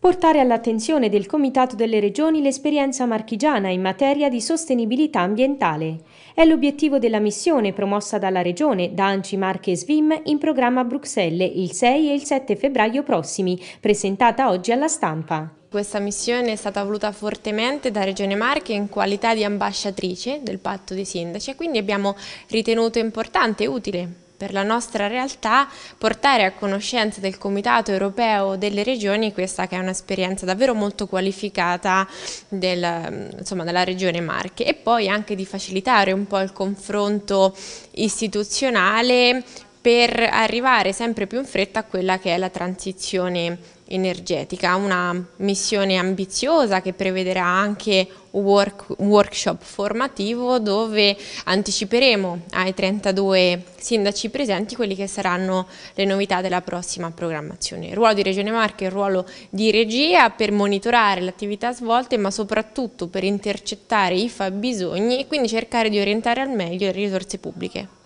Portare all'attenzione del Comitato delle Regioni l'esperienza marchigiana in materia di sostenibilità ambientale. È l'obiettivo della missione promossa dalla Regione, da Anci Marche e Svim, in programma a Bruxelles il 6 e il 7 febbraio prossimi, presentata oggi alla stampa. Questa missione è stata voluta fortemente da Regione Marche in qualità di ambasciatrice del patto dei sindaci e quindi abbiamo ritenuto importante e utile per la nostra realtà portare a conoscenza del Comitato europeo delle regioni questa che è un'esperienza davvero molto qualificata del, insomma, della regione Marche. E poi anche di facilitare un po' il confronto istituzionale per arrivare sempre più in fretta a quella che è la transizione energetica, una missione ambiziosa che prevederà anche un, work, workshop formativo dove anticiperemo ai 32 sindaci presenti quelli che saranno le novità della prossima programmazione. Il ruolo di Regione Marche è il ruolo di regia per monitorare le attività svolte ma soprattutto per intercettare i fabbisogni e quindi cercare di orientare al meglio le risorse pubbliche.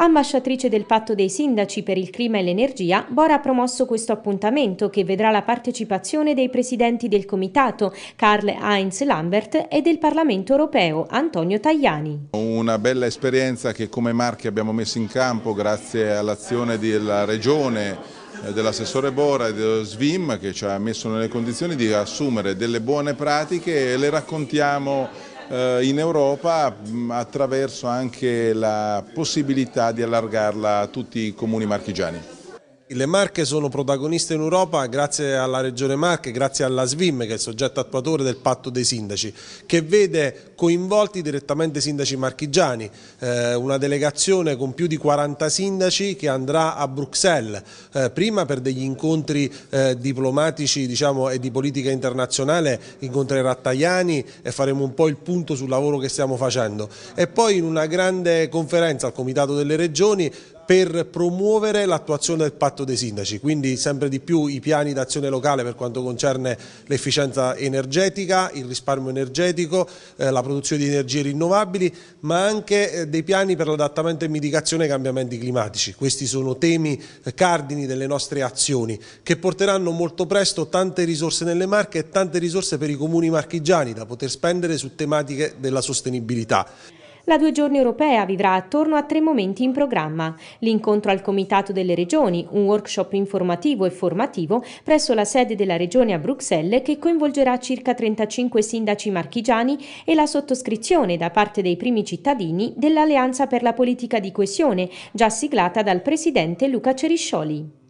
Ambasciatrice del patto dei sindaci per il clima e l'energia, Bora ha promosso questo appuntamento che vedrà la partecipazione dei presidenti del comitato Karl Heinz Lambert e del Parlamento europeo Antonio Tajani. Una bella esperienza che come Marchi abbiamo messo in campo grazie all'azione della Regione eh, dell'assessore Bora e dello SVIM che ci ha messo nelle condizioni di assumere delle buone pratiche e le raccontiamo in Europa attraverso anche la possibilità di allargarla a tutti i comuni marchigiani. Le Marche sono protagoniste in Europa grazie alla Regione Marche, grazie alla SVIM che è il soggetto attuatore del patto dei sindaci che vede coinvolti direttamente i sindaci marchigiani, eh, una delegazione con più di 40 sindaci che andrà a Bruxelles, eh, prima per degli incontri eh, diplomatici diciamo, e di politica internazionale incontrerà Tajani e faremo un po' il punto sul lavoro che stiamo facendo. E poi in una grande conferenza al Comitato delle Regioni per promuovere l'attuazione del patto dei sindaci, quindi sempre di più i piani d'azione locale per quanto concerne l'efficienza energetica, il risparmio energetico, eh, la produzione di energie rinnovabili, ma anche eh, dei piani per l'adattamento e mitigazione ai cambiamenti climatici. Questi sono temi eh, cardini delle nostre azioni che porteranno molto presto tante risorse nelle Marche e tante risorse per i comuni marchigiani da poter spendere su tematiche della sostenibilità. La due giorni europea vivrà attorno a tre momenti in programma. L'incontro al Comitato delle Regioni, un workshop informativo e formativo presso la sede della Regione a Bruxelles che coinvolgerà circa 35 sindaci marchigiani e la sottoscrizione da parte dei primi cittadini dell'Alleanza per la politica di coesione, già siglata dal Presidente Luca Ceriscioli.